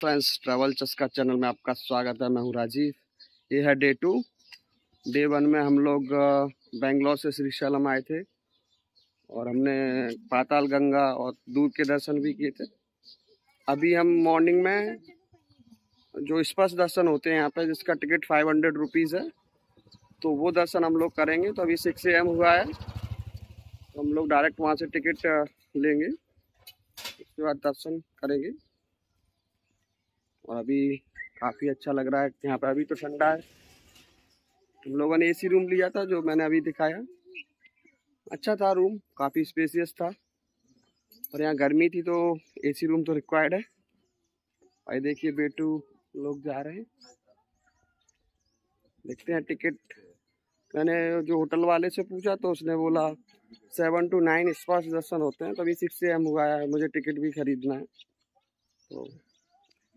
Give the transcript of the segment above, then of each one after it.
Friends travel चस्का channel में आपका स्वागत है। मैं हूँ राजीव। ये है डे टू डे वन में हम लोग बेंगलोर से श्रीशैलम आए थे और हमने पाताल गंगा और दूध के दर्शन भी किए थे। अभी हम मॉर्निंग में जो स्पर्श दर्शन होते हैं यहाँ पे, जिसका टिकट फाइव हंड्रेड रुपीज़ है तो वो दर्शन हम लोग करेंगे। तो अभी सिक्स एम हुआ है तो हम लोग डायरेक्ट वहाँ से टिकट लेंगे। उसके बाद दर्शन करेंगे। और अभी काफ़ी अच्छा लग रहा है, यहाँ पर अभी तो ठंडा है। हम लोगों ने एसी रूम लिया था, जो मैंने अभी दिखाया। अच्छा था रूम, काफ़ी स्पेसियस था। और यहाँ गर्मी थी तो एसी रूम तो रिक्वायर्ड है। भाई देखिए, बेटू लोग जा रहे हैं। देखते हैं टिकट मैंने जो होटल वाले से पूछा तो उसने बोला, सेवन टू नाइन स्पर्श दर्शन होते हैं, तभी सिक्स एम हुआ है, मुझे टिकट भी खरीदना है। तो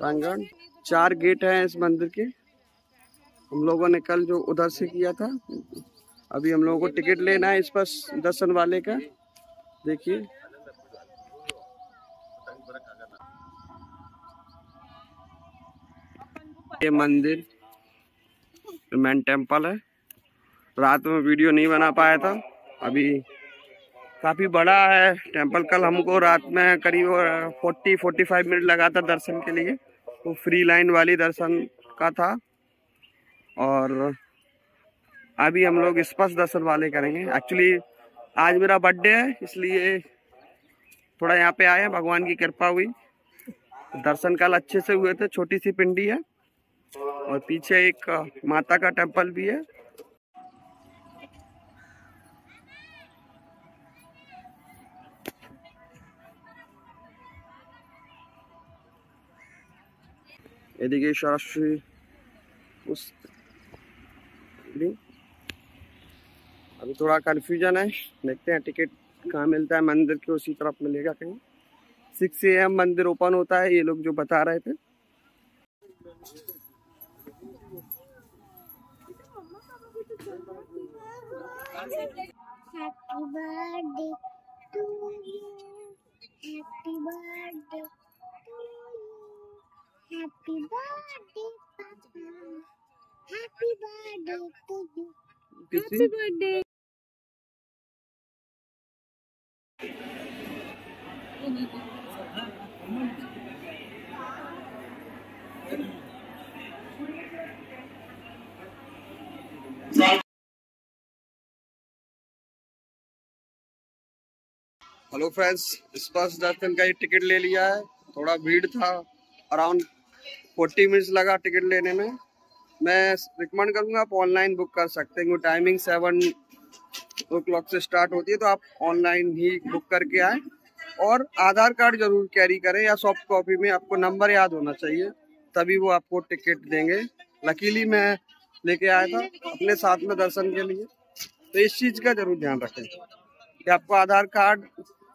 प्रांगण। चार गेट हैं इस मंदिर के। हम लोगों ने कल जो उधर से किया था, अभी हम लोगों को टिकट लेना है इस पर दर्शन वाले का। देखिए। ये मंदिर, मैन टेंपल है। रात में वीडियो नहीं बना पाया था। अभी काफ़ी बड़ा है टेंपल कल हमको रात में करीब फोर्टी फोर्टी फाइव मिनट लगा था दर्शन के लिए। तो फ्री लाइन वाली दर्शन का था। और अभी हम लोग स्पष्ट दर्शन वाले करेंगे। एक्चुअली आज मेरा बर्थडे है, इसलिए थोड़ा यहाँ पे आए भगवान की कृपा हुई। दर्शन कल अच्छे से हुए थे, छोटी सी पिंडी है। और पीछे एक माता का टेंपल भी है। देखिए शास्त्री अभी थोड़ा कंफ्यूजन है। देखते हैं टिकट कहाँ मिलता है। मंदिर के उसी तरफ़ मिलेगा कहीं। सिक्स ए एम मंदिर ओपन होता है। ये लोग जो बता रहे थे। Happy birthday. हेलो फ्रेंड्स स्पर्श दर्शन का ही टिकट ले लिया है. थोड़ा भीड़ था. अराउंड फोर्टी मिनट्स लगा टिकट लेने में. मैं रिकमेंड करूँगा आप ऑनलाइन बुक कर सकते हैं। टाइमिंग सेवन ओ क्लॉक से स्टार्ट होती है तो आप ऑनलाइन ही बुक करके आए। और आधार कार्ड ज़रूर कैरी करें, या सॉफ्ट कॉपी में आपको नंबर याद होना चाहिए, तभी वो आपको टिकट देंगे। लकीली मैं लेके आया था, अपने साथ में दर्शन के लिए। तो इस चीज़ का ज़रूर ध्यान रखें कि आपको आधार कार्ड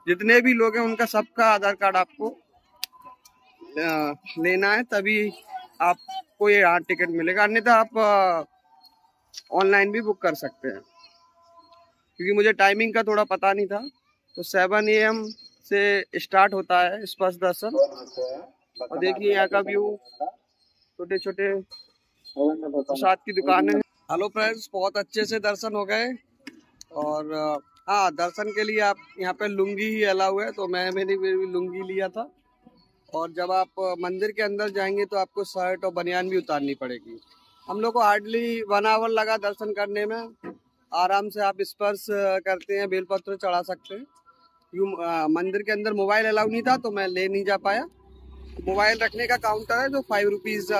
जितने भी लोग हैं, उनका सबका आधार कार्ड आपको लेना है, तभी आपको ये यहाँ टिकट मिलेगा। अन्यथा आप ऑनलाइन भी बुक कर सकते हैं। क्योंकि मुझे टाइमिंग का थोड़ा पता नहीं था। तो सेवन ए एम से स्टार्ट होता है स्पर्श दर्शन। और देखिए यहाँ का व्यू छोटे छोटे प्रसाद की दुकान है। हेलो फ्रेंड्स बहुत अच्छे से दर्शन हो गए। और हाँ दर्शन के लिए आप यहाँ पे लुंगी ही अलाउ है। तो मैं मैंने लुंगी लिया था। और जब आप मंदिर के अंदर जाएँगे तो आपको शर्ट और बनियान भी उतारनी पड़ेगी। हम लोग को हार्डली वन आवर लगा दर्शन करने में। आराम से आप स्पर्श करते हैं, बेलपत्र चढ़ा सकते हैं। यूँ मंदिर के अंदर मोबाइल अलाउ नहीं था तो मैं ले नहीं जा पाया। मोबाइल रखने का काउंटर है जो फाइव रुपीज़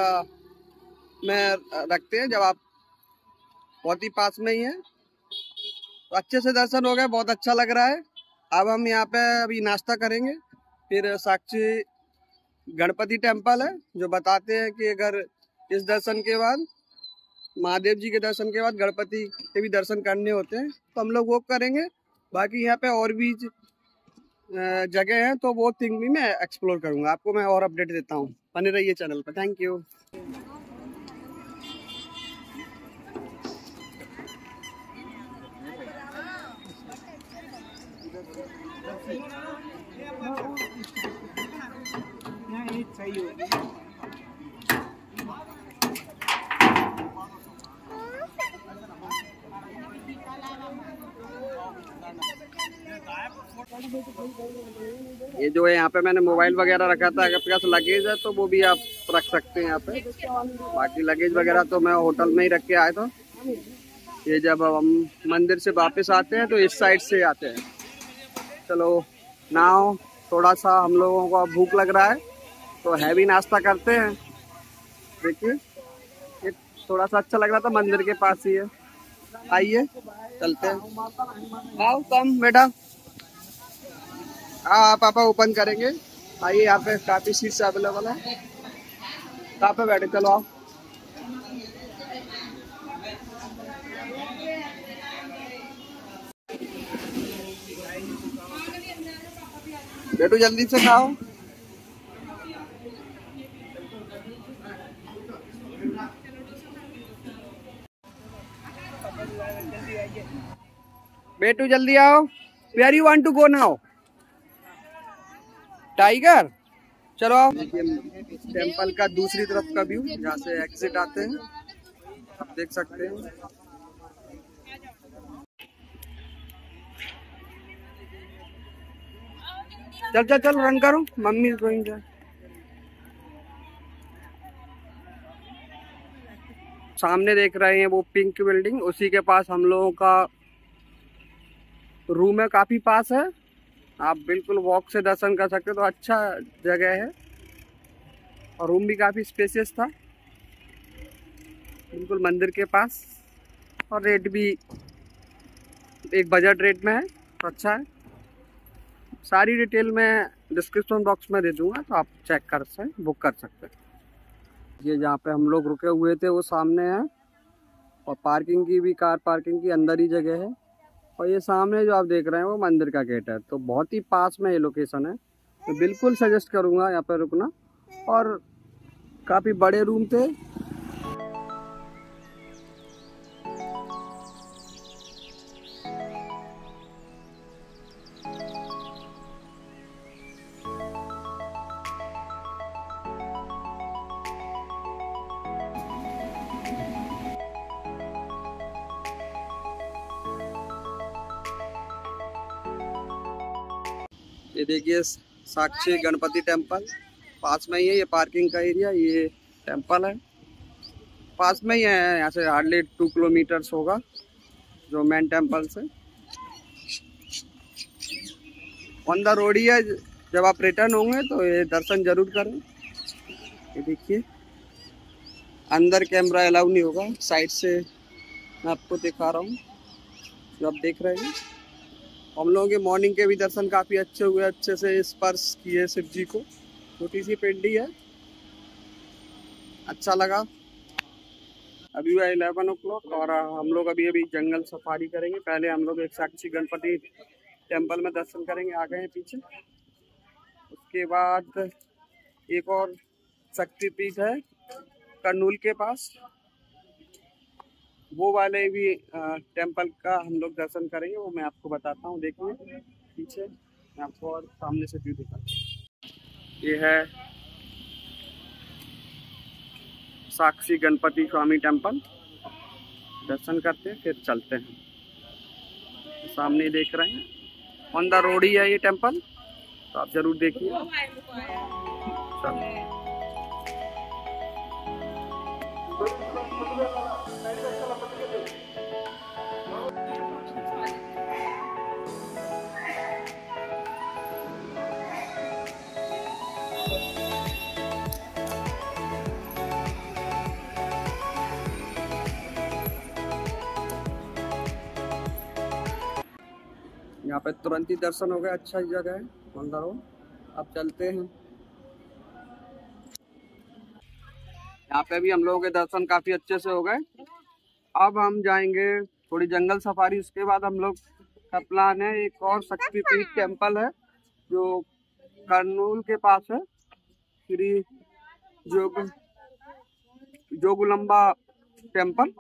में रखते हैं। जब आप बहुत ही पास में ही है। तो अच्छे से दर्शन हो गए, बहुत अच्छा लग रहा है। अब हम यहाँ पे अभी नाश्ता करेंगे। फिर साक्षी गणपति टेंपल है, जो बताते हैं कि अगर इस दर्शन के बाद, महादेव जी के दर्शन के बाद गणपति के भी दर्शन करने होते हैं तो हम लोग वो करेंगे। बाकी यहाँ पे और भी जगह है तो वो थिंग भी मैं एक्सप्लोर करूँगा। आपको मैं और अपडेट देता हूँ। बने रहिए चैनल पर। थैंक यू ये जो है, यहाँ पे मैंने मोबाइल वगैरह रखा था, अगर पास लगेज है तो वो भी आप रख सकते हैं यहाँ पे। बाकी लगेज वगैरह तो मैं होटल में ही रख के आया था। ये जब हम मंदिर से वापस आते हैं तो इस साइड से आते हैं। चलो, नाव, थोड़ा सा हम लोगों को भूख लग रहा है। तो हैवी नाश्ता करते हैं। देखिए थोड़ा सा अच्छा लग रहा था, मंदिर के पास ही है। आइए, चलते हैं। कम, बेटा। हाँ पापा ओपन करेंगे। आइए, यहाँ पे काफ़ी सीट्स अवेलेबल है। कहाँ पे बैठे, चलो आओ। बेटू, जल्दी से खाओ। बेटू, जल्दी आओ। Where you want to go now tiger चलो टेंपल का दूसरी तरफ़ का व्यू जहाँ से एग्जिट आते हैं। आप देख सकते हैं। चल चल चल रन करो। मम्मी जा सामने देख रहे हैं वो पिंक बिल्डिंग उसी के पास हम लोगों का रूम है, काफ़ी पास है। आप बिल्कुल वॉक से दर्शन कर सकते हो तो अच्छा जगह है। और रूम भी काफ़ी स्पेसियस था। बिल्कुल मंदिर के पास। और रेट भी एक बजट रेट में है तो अच्छा है। सारी डिटेल मैं डिस्क्रिप्शन बॉक्स में दे दूँगा तो आप चेक कर सकते बुक कर सकते हैं। ये जहाँ पे हम लोग रुके हुए थे, वो सामने है। और पार्किंग की भी कार पार्किंग की अंदर ही जगह है। और ये सामने जो आप देख रहे हैं वो मंदिर का गेट है। तो बहुत ही पास में ये लोकेशन है। तो बिल्कुल सजेस्ट करूँगा यहाँ पर रुकना। और काफ़ी बड़े रूम थे। देखिए, साक्षी गणपति टेंपल। पास में ही है, ये पार्किंग का एरिया, ये टेंपल है। पास में ही है, यहाँ से हार्डली टू किलोमीटर्स होगा, जो मेन टेंपल से। ऑन द रोड ही है, जब आप रिटर्न होंगे तो ये दर्शन ज़रूर करें। ये देखिए, अंदर कैमरा अलाउ नहीं होगा साइड से मैं आपको दिखा रहा हूँ, जो आप देख रहे हैं। हम लोगों के मॉर्निंग के भी दर्शन काफ़ी अच्छे हुए, अच्छे से स्पर्श किए शिव जी को। छोटी सी पिंडी है। अच्छा लगा। अभी हुआ इलेवन ओ और हम लोग अभी अभी जंगल सफारी करेंगे। पहले हम लोग एक साक्षी गणपति टेंपल में दर्शन करेंगे, आ गए हैं पीछे। उसके बाद एक और शक्तिपीठ है कर्नूल के पास। वो वाले भी टेंपल का हम लोग दर्शन करेंगे, वो मैं आपको बताता हूँ देखिए पीछे, मैं आपको और सामने से व्यू दिखाता हूँ। ये है साक्षी गणपति स्वामी टेंपल दर्शन करते हैं, फिर चलते हैं। सामने देख रहे हैं। ऑन द रोड ही है ये टेंपल तो आप ज़रूर देखिए। चलो। यहाँ पे तुरंत ही दर्शन हो गया अच्छा जगह है। मंदिर अब चलते हैं। यहाँ पे भी हम लोगों के दर्शन काफ़ी अच्छे से हो गए। अब हम जाएँगे थोड़ी जंगल सफारी, उसके बाद हम लोग का प्लान है, एक और शक्तिपीठ टेंपल है, जो करनूल के पास है। श्री जोग जोगुलम्बा टेंपल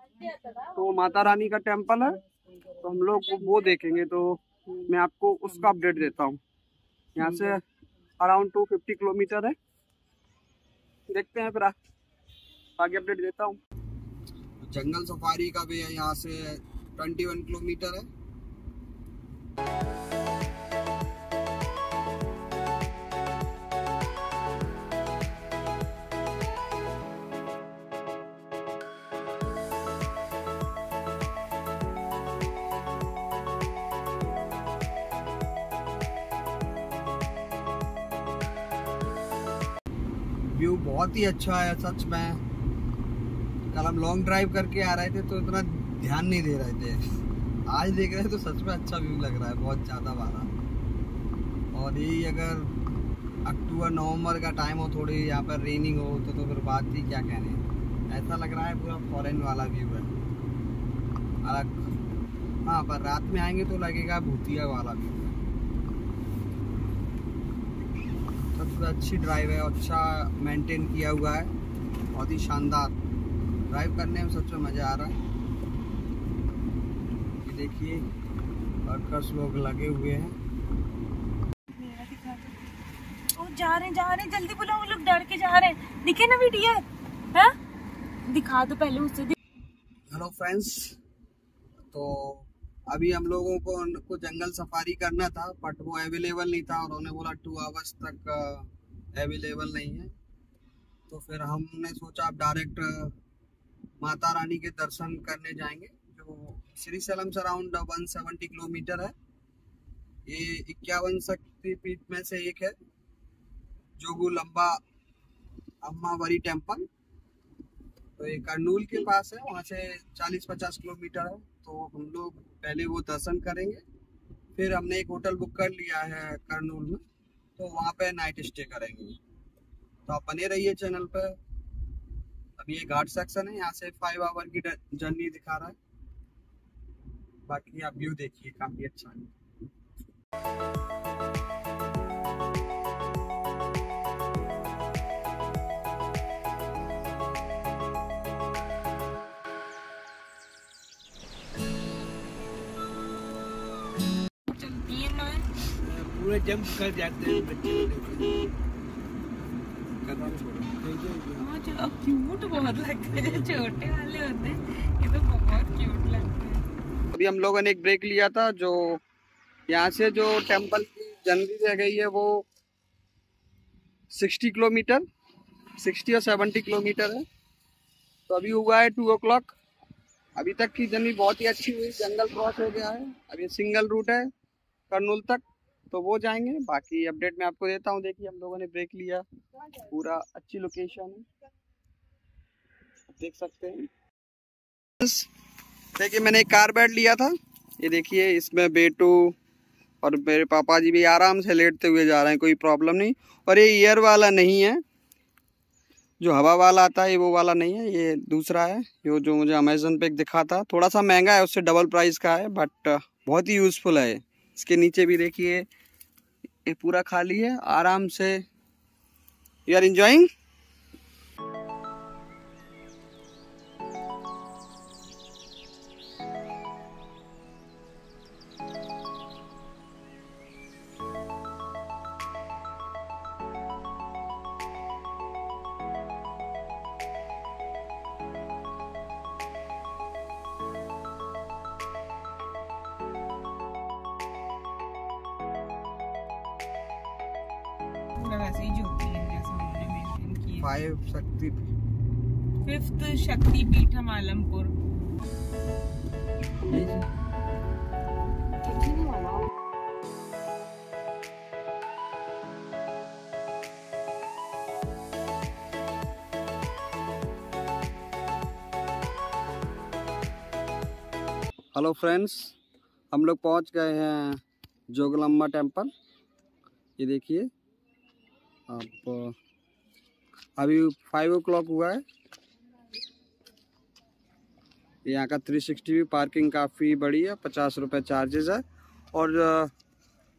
तो माता रानी का टेंपल है। तो हम लोग वो देखेंगे तो मैं आपको उसका अपडेट देता हूँ। यहाँ से अराउंड टू फिफ्टी किलोमीटर है। देखते हैं फिर आगे अपडेट देता हूँ। जंगल सफारी का भी है, यहाँ से ट्वेंटी वन किलोमीटर है। व्यू बहुत ही अच्छा है सच में। कल हम लॉन्ग ड्राइव करके आ रहे थे तो इतना ध्यान नहीं दे रहे थे। आज देख रहे हैं तो सच में अच्छा व्यू लग रहा है, बहुत ज़्यादा वाला और यही अगर अक्टूबर, नवंबर का टाइम हो, थोड़ी यहाँ पर रेनिंग हो तो तो फिर बात ही क्या कहने ऐसा लग रहा है पूरा फॉरेन वाला व्यू है। अलग। हाँ पर रात में आएँगे तो लगेगा भूतिया वाला व्यू है सबसे अच्छी ड्राइव है अच्छा मेंटेन किया हुआ है। बहुत ही शानदार। ड्राइव करने में सच में मज़ा आ रहा है। ये देखिए वर्कर्स लोग लगे हुए हैं। जा रहे हैं जा रहे हैं जल्दी बुलाओ वो लोग डर के जा रहे हैं। दिखे ना वीडियो है? दिखा दो पहले उससे हेलो फ्रेंड्स तो अभी हम लोगों को उनको जंगल सफारी करना था बट वो अवेलेबल नहीं था उन्होंने बोला टू आवर्स तक अवेलेबल नहीं है। तो फिर हमने सोचा अब डायरेक्ट माता रानी के दर्शन करने जाएँगे, जो श्री सलम से अराउंड वन सेवेंटी किलोमीटर है। ये इक्यावन शक्ति शक्तिपीठ में से एक है जोगू लंबा अम्मावरी टेंपल तो ये करनूल के पास है, वहाँ से 40-50 किलोमीटर है तो हम लोग पहले वो दर्शन करेंगे। फिर हमने एक होटल बुक कर लिया है करनूल में तो वहाँ पे नाइट स्टे करेंगे। तो आप बने रहिए चैनल पे अभी ये घाट सेक्शन है यहाँ से फाइव आवर की जर्नी दिखा रहा है। बाकी आप व्यू देखिए काफ़ी अच्छा है। पूरे जंप कर जाते हैं बच्चे क्यूट बहुत छोटे वाले होते ये तो बहुत क्यूट लगते हैं अभी हम लोगों ने एक ब्रेक लिया था जो यहाँ से जो टेंपल की जर्नी रह गई है वो 60 किलोमीटर 60 और 70 किलोमीटर है। तो अभी हुआ है टू ओ अभी तक की जर्नी बहुत ही अच्छी हुई। जंगल क्रॉस हो गया है। ये सिंगल रूट है, करनूल तक। तो वो जाएँगे। बाकी अपडेट मैं आपको देता हूँ। देखिए, हम लोगों ने ब्रेक लिया। पूरा अच्छी लोकेशन है। देख सकते हैं। देखिए, मैंने एक कार बेड लिया था। ये देखिए, इसमें बेटू और मेरे पापा जी भी आराम से लेटते हुए जा रहे हैं, कोई प्रॉब्लम नहीं। और ये ईयर वाला नहीं है। जो हवा वाला आता है वो वाला नहीं है, ये दूसरा है। ये जो मुझे अमेजोन पे दिखा था थोड़ा सा महँगा है, उससे डबल प्राइस का है बट बहुत ही यूज़फुल है इसके नीचे भी देखिए ये पूरा खाली है आराम से। यू आर इंजॉइंग फिफ्थ शक्ति पीठम आलमपुर हेलो फ्रेंड्स, हम लोग पहुँच गए हैं जोगलम्बा टेंपल ये देखिए आप अभी फाइव ओ क्लॉक हुआ है। यहाँ का 360 भी पार्किंग काफ़ी बड़ी है, पचास रुपये चार्जेस है। और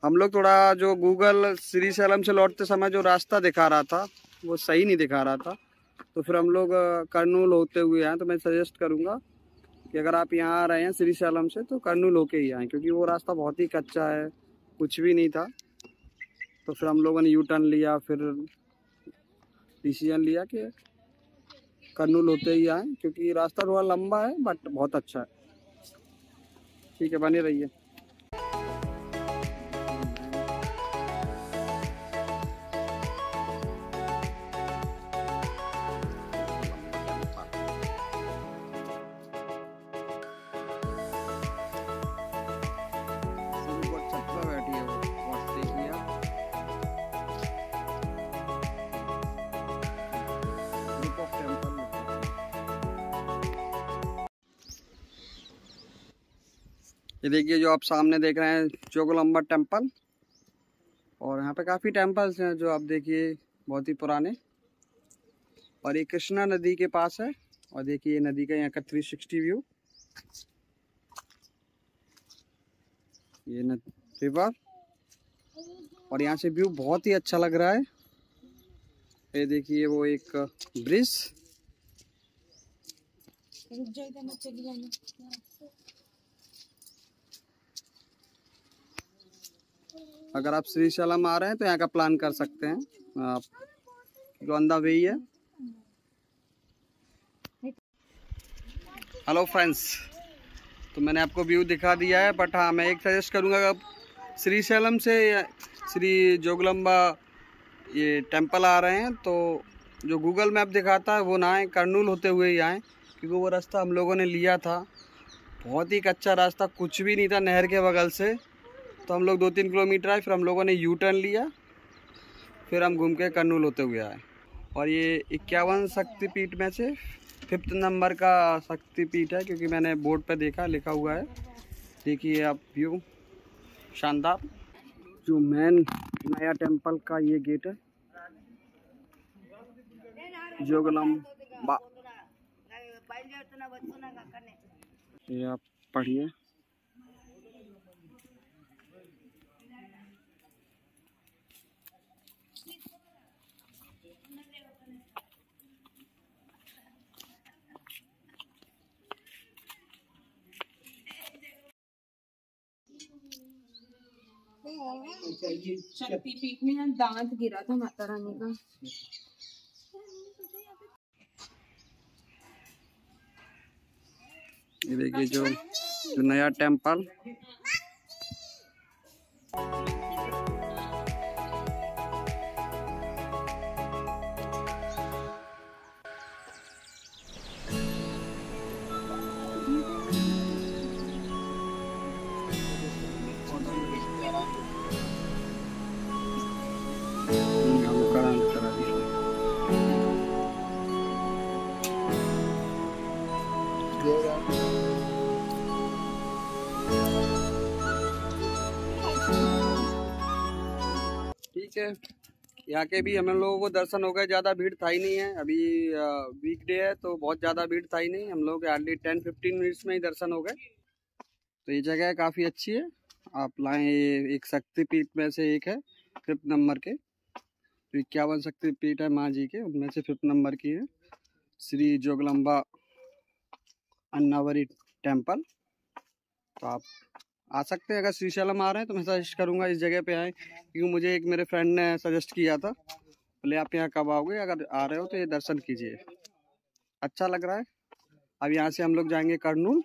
हम लोग थोड़ा जो गूगल श्री सैलम से लौटते समय जो रास्ता दिखा रहा था, वो सही नहीं दिखा रहा था। तो फिर हम लोग करनूल होते हुए आए तो मैं सजेस्ट करूँगा कि अगर आप यहाँ आ रहे हैं श्री सैलम से तो करनूल होके ही आएँ, क्योंकि वो रास्ता बहुत ही कच्चा है, कुछ भी नहीं था। तो फिर हम लोगों ने यू टर्न लिया, फिर डिसीज़न लिया कि करनूल होते ही आए, क्योंकि रास्ता थोड़ा लंबा है बट बहुत अच्छा है। ठीक है, बने रहिए। ये देखिए जो आप सामने देख रहे हैं, चोगलम्बा टेंपल और यहाँ पे काफ़ी टेम्पल्स हैं जो आप देखिए, बहुत ही पुराने। और ये कृष्णा नदी के पास है। और देखिए, ये नदी का यहाँ का 360 व्यू ये रिवर। और यहाँ से व्यू बहुत ही अच्छा लग रहा है। ये देखिए, वो एक ब्रिज चली जाना अगर आप श्री शलम आ रहे हैं तो यहाँ का प्लान कर सकते हैं। आप गोंदा वे है। हेलो फ्रेंड्स तो मैंने आपको व्यू दिखा दिया है बट हाँ मैं एक सजेस्ट करूँगा, अगर श्री शैलम से श्री जोगलम्बा ये टेंपल आ रहे हैं तो जो गूगल मैप दिखाता है, वो ना आए, कर्नूल होते हुए ही आए, क्योंकि वो रास्ता हम लोगों ने लिया था। बहुत ही कच्चा रास्ता, कुछ भी नहीं था नहर के बगल से। तो हम लोग दो तीन किलोमीटर आए फिर हम लोगों ने यू टर्न लिया। फिर हम घूम के करनूल होते हुए आए। और ये इक्यावन शक्तिपीठ में से फिफ्थ नंबर का शक्तिपीठ है क्योंकि मैंने बोर्ड पे देखा लिखा हुआ है। देखिए आप व्यू। शानदार। जो मेन नया टेंपल का ये गेट है। जोगलम बा ये आप पढ़िए। दांत गिरा था माता रानी का ये देखिए जो, जो नया टेंपल। यहाँ के भी हम लोगों को दर्शन हो गए ज़्यादा भीड़ था ही नहीं है। अभी वीकडे है तो बहुत ज़्यादा भीड़ था ही नहीं। हम लोग हार्डली टेन फिफ्टीन मिनट्स में ही दर्शन हो गए। तो ये जगह काफ़ी अच्छी है। आप लाएँ ये एक शक्तिपीठ में से एक है फिफ्थ नंबर के। तो इक्यावन शक्तिपीठ है माँ जी के उनमें से फिफ्थ नंबर की है। श्री जोगलम्बा अन्नावरी टेंपल तो आप आ सकते हैं। अगर श्रीशैलम आ रहे हैं तो मैं सजेस्ट करूँगा इस जगह पे आए क्योंकि मुझे एक मेरे फ्रेंड ने सजेस्ट किया था। बोले आप यहाँ कब आओगे अगर आ रहे हो तो ये दर्शन कीजिए। अच्छा लग रहा है। अब यहाँ से हम लोग जाएँगे करनूल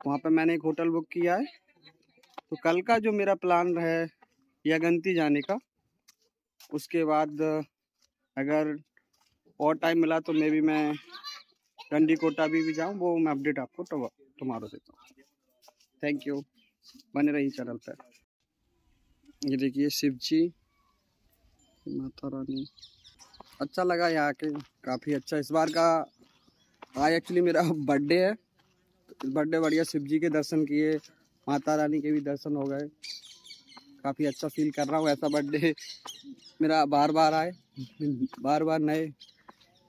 वहाँ पर मैंने एक होटल बुक किया है। तो कल का जो मेरा प्लान है यगंती जाने का उसके बाद अगर और टाइम मिला तो मे भी मैं गंडी कोटा भी, भी जाऊँ वो मैं अपडेट आपको टुमारो देता हूँ। थैंक यू बने रही चैनल पर ये देखिए शिव जी माता रानी। अच्छा लगा यहाँ के, काफ़ी अच्छा। इस बार का, आज एक्चुअली मेरा बर्थडे है। बर्थडे बढ़िया शिव जी के दर्शन किए, माता रानी के भी दर्शन हो गए। काफ़ी अच्छा फील कर रहा हूँ ऐसा बर्थडे मेरा बार बार आए, बार बार नए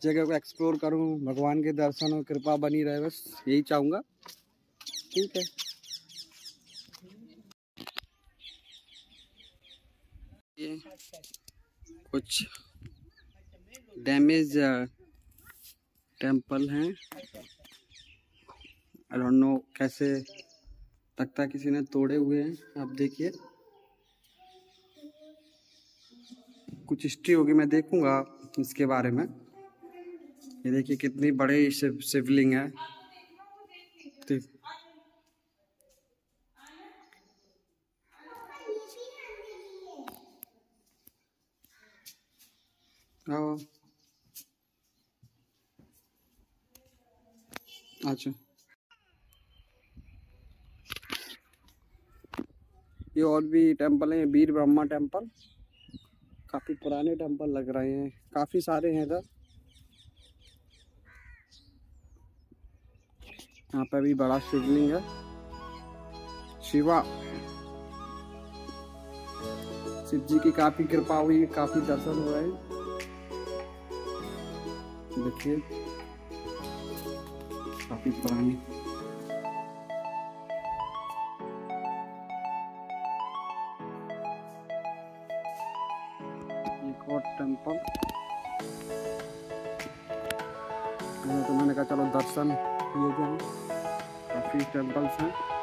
जगह को एक्सप्लोर करूँ, भगवान के दर्शन और कृपा बनी रहे, बस यही चाहूँगा। ठीक है। कुछ डैमेज टेंपल हैं। आई डोंट नो कैसे तख्ता किसी ने तोड़े हुए हैं। आप देखिए। कुछ हिस्ट्री होगी, मैं देखूँगा इसके बारे में। ये देखिए कितनी बड़ी शिव, शिवलिंग है। अच्छा। ये और भी टेंपल है, वीर ब्रह्मा टेंपल। काफ़ी पुराने टेंपल लग रहे हैं। काफ़ी सारे हैं इधर। यहाँ पे भी बड़ा शिवलिंग है। शिवा। शिव जी की काफ़ी कृपा हुई, काफ़ी दर्शन हो रहे हैं देखिए काफ़ी पुरानी। टेंपल तो मैंने कहा चलो दर्शन किए जाए। काफ़ी टेंपल्स हैं।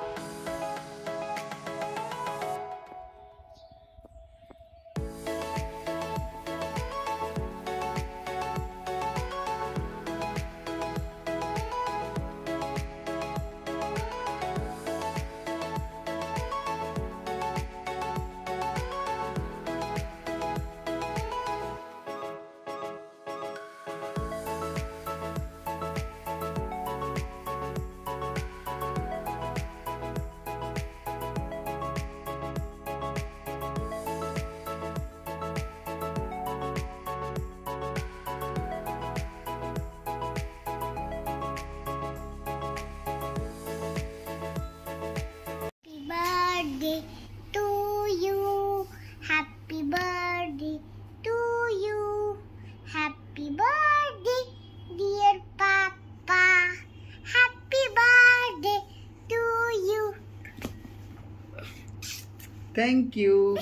Thank you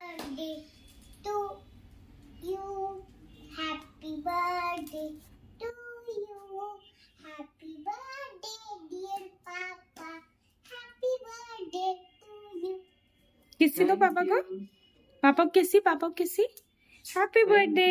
Birthday to you. Happy birthday to you. Happy birthday, dear Papa. Happy birthday to you. किसी दो पापा को पापा को किसी पापा को किसी हैप्पी बर्थडे